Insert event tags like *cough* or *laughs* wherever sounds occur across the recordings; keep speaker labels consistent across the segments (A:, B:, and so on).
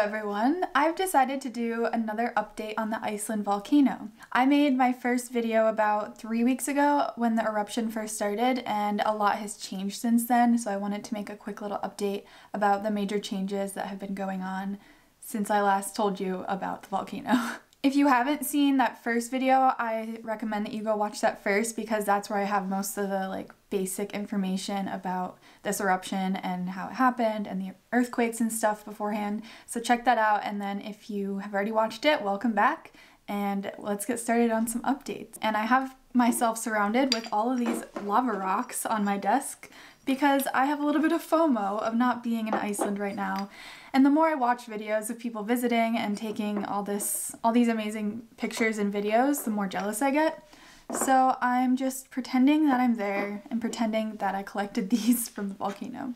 A: everyone! I've decided to do another update on the Iceland volcano. I made my first video about three weeks ago when the eruption first started and a lot has changed since then so I wanted to make a quick little update about the major changes that have been going on since I last told you about the volcano. *laughs* If you haven't seen that first video, I recommend that you go watch that first because that's where I have most of the like basic information about this eruption and how it happened and the earthquakes and stuff beforehand. So check that out and then if you have already watched it, welcome back and let's get started on some updates. And I have myself surrounded with all of these lava rocks on my desk because I have a little bit of FOMO of not being in Iceland right now. And the more I watch videos of people visiting and taking all this all these amazing pictures and videos, the more jealous I get. So I'm just pretending that I'm there and pretending that I collected *laughs* these from the volcano.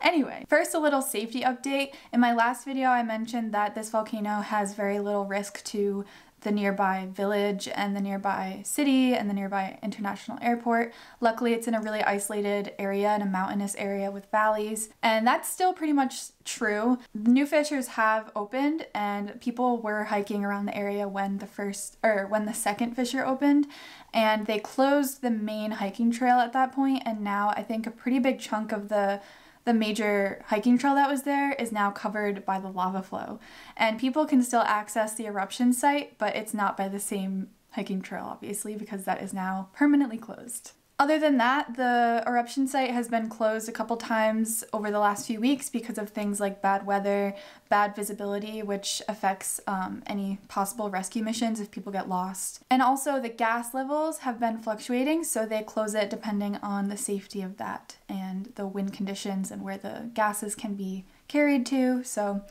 A: Anyway, first a little safety update. In my last video I mentioned that this volcano has very little risk to the nearby village and the nearby city and the nearby international airport. Luckily, it's in a really isolated area in a mountainous area with valleys, and that's still pretty much true. New fissures have opened, and people were hiking around the area when the first or when the second fissure opened, and they closed the main hiking trail at that point, and now I think a pretty big chunk of the the major hiking trail that was there is now covered by the lava flow. And people can still access the eruption site, but it's not by the same hiking trail, obviously, because that is now permanently closed. Other than that, the eruption site has been closed a couple times over the last few weeks because of things like bad weather, bad visibility, which affects um, any possible rescue missions if people get lost. And also, the gas levels have been fluctuating, so they close it depending on the safety of that and the wind conditions and where the gases can be carried to. So,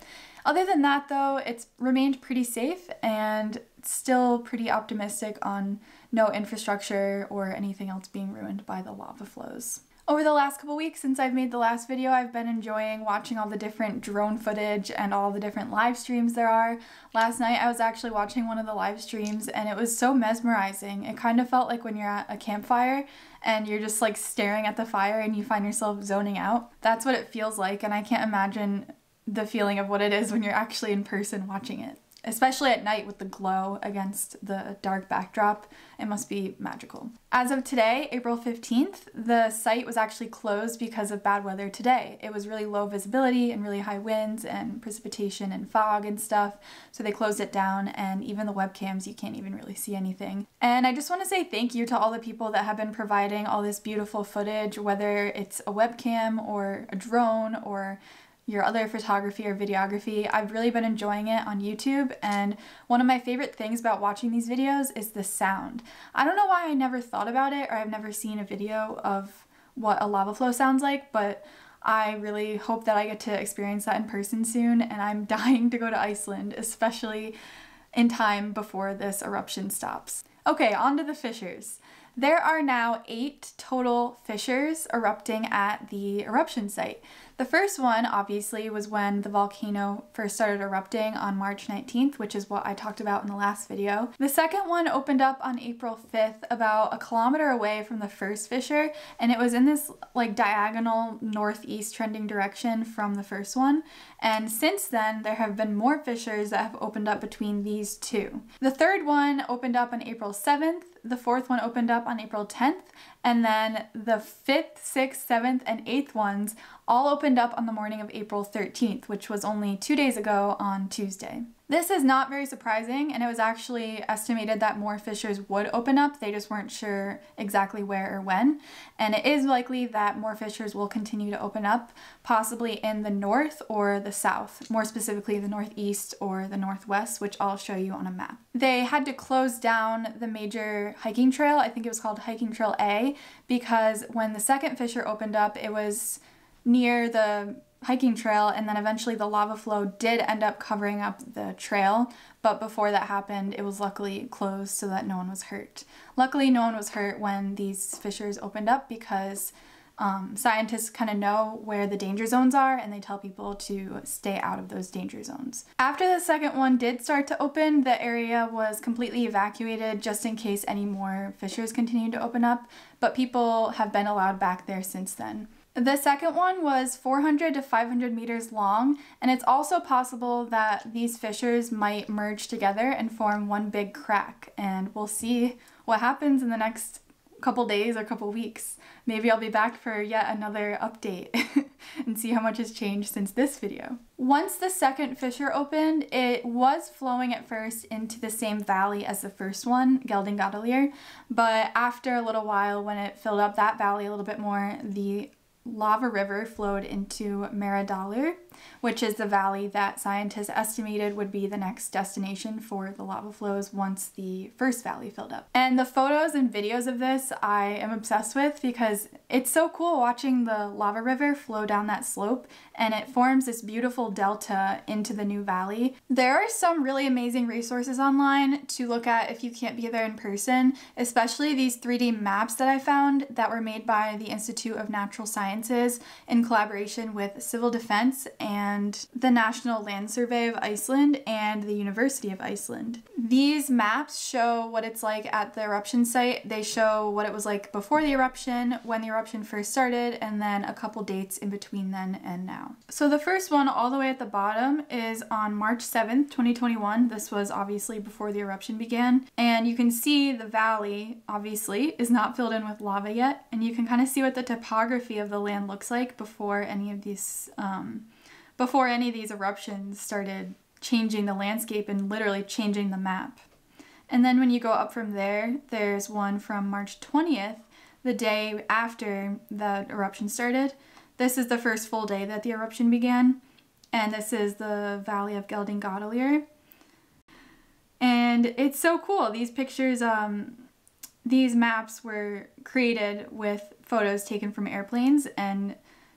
A: other than that, though, it's remained pretty safe and still pretty optimistic on no infrastructure or anything else being ruined by the lava flows. Over the last couple weeks since I've made the last video, I've been enjoying watching all the different drone footage and all the different live streams there are. Last night I was actually watching one of the live streams and it was so mesmerizing. It kind of felt like when you're at a campfire and you're just like staring at the fire and you find yourself zoning out. That's what it feels like and I can't imagine the feeling of what it is when you're actually in person watching it especially at night with the glow against the dark backdrop. It must be magical. As of today, April 15th, the site was actually closed because of bad weather today. It was really low visibility and really high winds and precipitation and fog and stuff, so they closed it down and even the webcams, you can't even really see anything. And I just want to say thank you to all the people that have been providing all this beautiful footage, whether it's a webcam or a drone or your other photography or videography. I've really been enjoying it on YouTube and one of my favorite things about watching these videos is the sound. I don't know why I never thought about it or I've never seen a video of what a lava flow sounds like, but I really hope that I get to experience that in person soon and I'm *laughs* dying to go to Iceland, especially in time before this eruption stops. Okay, on to the fissures. There are now eight total fissures erupting at the eruption site. The first one, obviously, was when the volcano first started erupting on March 19th, which is what I talked about in the last video. The second one opened up on April 5th, about a kilometer away from the first fissure, and it was in this like diagonal northeast trending direction from the first one. And since then, there have been more fissures that have opened up between these two. The third one opened up on April 7th, the fourth one opened up on April 10th, and then the fifth, sixth, seventh, and eighth ones all opened up on the morning of April 13th, which was only two days ago on Tuesday. This is not very surprising, and it was actually estimated that more fissures would open up. They just weren't sure exactly where or when. And it is likely that more fissures will continue to open up, possibly in the north or the south, more specifically the northeast or the northwest, which I'll show you on a map. They had to close down the major hiking trail, I think it was called Hiking Trail A, because when the second fissure opened up, it was near the hiking trail and then eventually the lava flow did end up covering up the trail but before that happened it was luckily closed so that no one was hurt. Luckily no one was hurt when these fissures opened up because um, scientists kind of know where the danger zones are and they tell people to stay out of those danger zones. After the second one did start to open, the area was completely evacuated just in case any more fissures continued to open up, but people have been allowed back there since then. The second one was 400 to 500 meters long, and it's also possible that these fissures might merge together and form one big crack, and we'll see what happens in the next couple days or couple weeks. Maybe I'll be back for yet another update *laughs* and see how much has changed since this video. Once the second fissure opened, it was flowing at first into the same valley as the first one, Gelding Geldingadalir, but after a little while when it filled up that valley a little bit more, the lava river flowed into Meradalur, which is the valley that scientists estimated would be the next destination for the lava flows once the first valley filled up. And the photos and videos of this I am obsessed with because it's so cool watching the lava river flow down that slope and it forms this beautiful delta into the new valley. There are some really amazing resources online to look at if you can't be there in person, especially these 3D maps that I found that were made by the Institute of Natural Sciences in collaboration with Civil Defense and the National Land Survey of Iceland and the University of Iceland. These maps show what it's like at the eruption site. They show what it was like before the eruption, when the eruption first started, and then a couple dates in between then and now. So the first one all the way at the bottom is on March 7th, 2021. This was obviously before the eruption began. And you can see the valley, obviously, is not filled in with lava yet. And you can kind of see what the topography of the land looks like before any of these um, before any of these eruptions started changing the landscape and literally changing the map. And then when you go up from there, there's one from March 20th, the day after the eruption started. This is the first full day that the eruption began, and this is the Valley of Geldingadalir. And it's so cool. These pictures, um, these maps were created with photos taken from airplanes and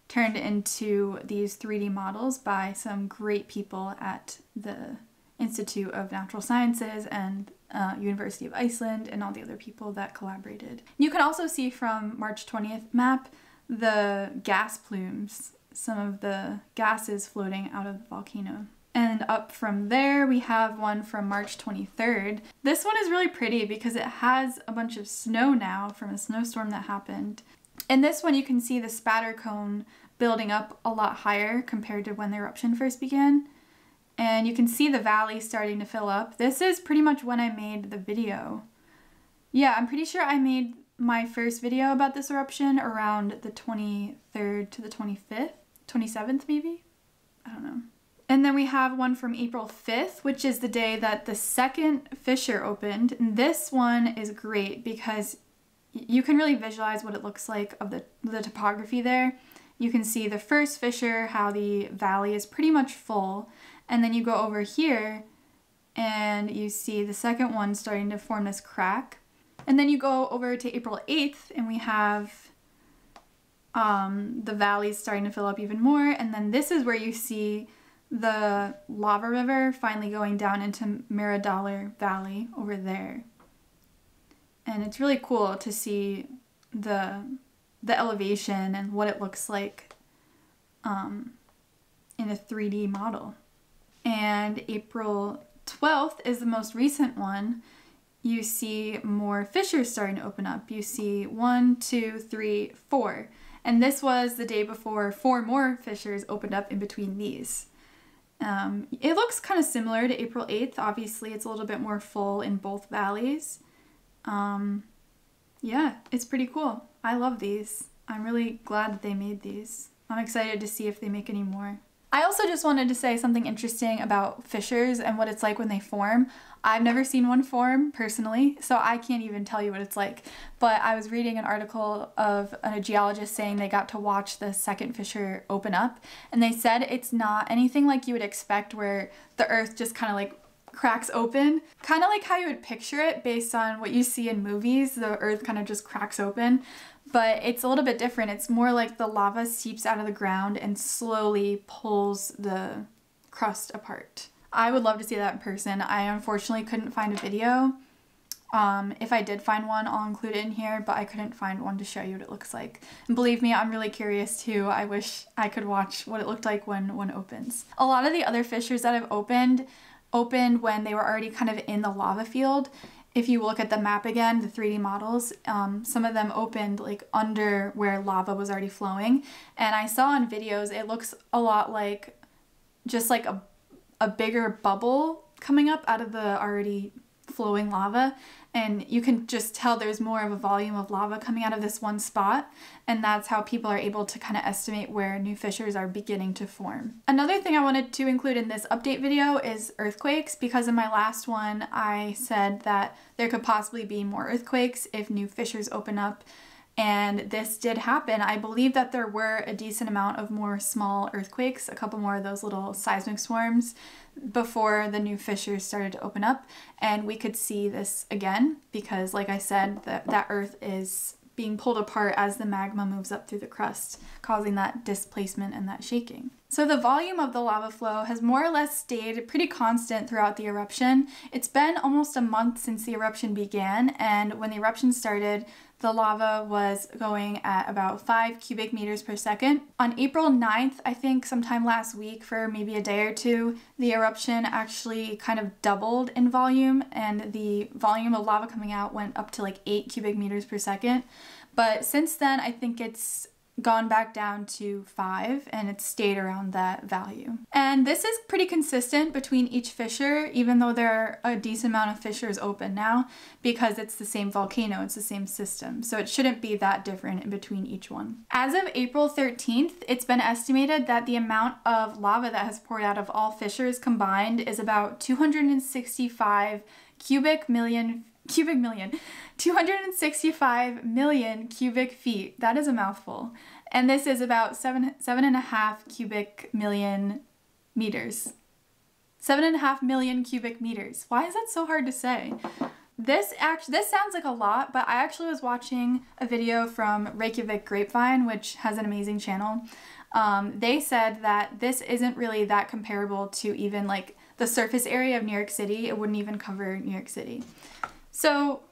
A: turned into these 3D models by some great people at the Institute of Natural Sciences and uh, University of Iceland and all the other people that collaborated. You can also see from March 20th map the gas plumes, some of the gases floating out of the volcano. And up from there, we have one from March 23rd. This one is really pretty because it has a bunch of snow now from a snowstorm that happened. In this one, you can see the spatter cone building up a lot higher compared to when the eruption first began. And you can see the valley starting to fill up. This is pretty much when I made the video. Yeah, I'm pretty sure I made my first video about this eruption around the 23rd to the 25th, 27th maybe? I don't know. And then we have one from April 5th, which is the day that the second fissure opened. And this one is great because you can really visualize what it looks like of the, the topography there. You can see the first fissure, how the valley is pretty much full, and then you go over here and you see the second one starting to form this crack. And then you go over to April 8th and we have um, the valleys starting to fill up even more. And then this is where you see the lava river finally going down into Meradalur Valley over there. And it's really cool to see the the elevation and what it looks like um, in a 3D model. And April 12th is the most recent one. You see more fissures starting to open up. You see one, two, three, four. And this was the day before four more fissures opened up in between these. Um, it looks kind of similar to April 8th. Obviously, it's a little bit more full in both valleys. Um, yeah, it's pretty cool. I love these. I'm really glad that they made these. I'm excited to see if they make any more. I also just wanted to say something interesting about fissures and what it's like when they form. I've never seen one form personally, so I can't even tell you what it's like. But I was reading an article of a geologist saying they got to watch the second fissure open up, and they said it's not anything like you would expect where the earth just kind of like cracks open. Kind of like how you would picture it based on what you see in movies, the earth kind of just cracks open. But it's a little bit different. It's more like the lava seeps out of the ground and slowly pulls the crust apart. I would love to see that in person. I unfortunately couldn't find a video. Um, if I did find one, I'll include it in here, but I couldn't find one to show you what it looks like. And believe me, I'm really curious too. I wish I could watch what it looked like when one opens. A lot of the other fissures that I've opened opened when they were already kind of in the lava field. if you look at the map again, the 3D models, um, some of them opened like under where lava was already flowing. And I saw in videos, it looks a lot like just like a, a bigger bubble coming up out of the already flowing lava and you can just tell there's more of a volume of lava coming out of this one spot and that's how people are able to kind of estimate where new fissures are beginning to form. Another thing I wanted to include in this update video is earthquakes because in my last one I said that there could possibly be more earthquakes if new fissures open up and this did happen. I believe that there were a decent amount of more small earthquakes, a couple more of those little seismic swarms before the new fissures started to open up. And we could see this again because, like I said, that, that Earth is being pulled apart as the magma moves up through the crust, causing that displacement and that shaking. So the volume of the lava flow has more or less stayed pretty constant throughout the eruption. It's been almost a month since the eruption began, and when the eruption started, the lava was going at about 5 cubic meters per second. On April 9th, I think sometime last week for maybe a day or two, the eruption actually kind of doubled in volume and the volume of lava coming out went up to like 8 cubic meters per second. But since then, I think it's gone back down to five and it's stayed around that value. And this is pretty consistent between each fissure, even though there are a decent amount of fissures open now because it's the same volcano, it's the same system. So it shouldn't be that different in between each one. As of April 13th, it's been estimated that the amount of lava that has poured out of all fissures combined is about 265 cubic million cubic million, 265 million cubic feet. That is a mouthful. And this is about seven, seven and a half cubic million meters. Seven and a half million cubic meters. Why is that so hard to say? This act this sounds like a lot, but I actually was watching a video from Reykjavik Grapevine, which has an amazing channel. Um, they said that this isn't really that comparable to even like the surface area of New York City. It wouldn't even cover New York City. So,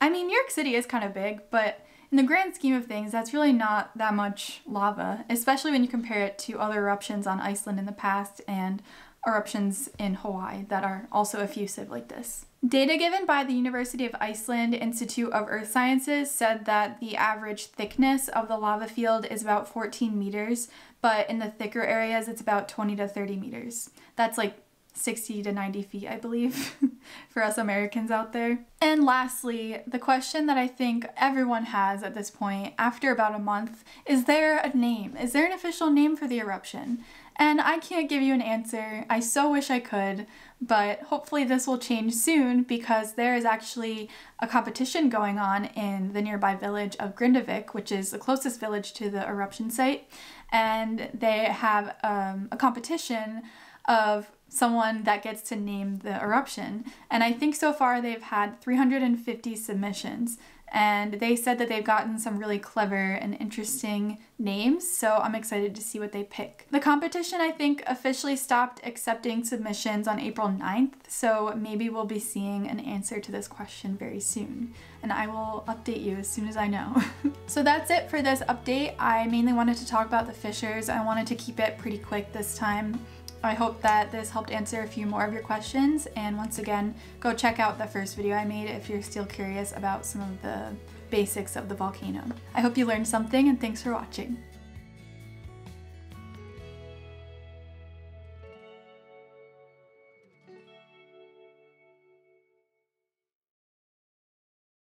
A: I mean, New York City is kind of big, but in the grand scheme of things, that's really not that much lava, especially when you compare it to other eruptions on Iceland in the past and eruptions in Hawaii that are also effusive like this. Data given by the University of Iceland Institute of Earth Sciences said that the average thickness of the lava field is about 14 meters, but in the thicker areas it's about 20 to 30 meters. That's like 60 to 90 feet, I believe, *laughs* for us Americans out there. And lastly, the question that I think everyone has at this point, after about a month, is there a name? Is there an official name for the eruption? And I can't give you an answer. I so wish I could, but hopefully this will change soon because there is actually a competition going on in the nearby village of Grindavik, which is the closest village to the eruption site. And they have um, a competition of someone that gets to name the eruption. And I think so far they've had 350 submissions. And they said that they've gotten some really clever and interesting names, so I'm excited to see what they pick. The competition, I think, officially stopped accepting submissions on April 9th, so maybe we'll be seeing an answer to this question very soon. And I will update you as soon as I know. *laughs* so that's it for this update. I mainly wanted to talk about the fissures. I wanted to keep it pretty quick this time. I hope that this helped answer a few more of your questions and once again go check out the first video I made if you're still curious about some of the basics of the volcano. I hope you learned something and thanks for watching.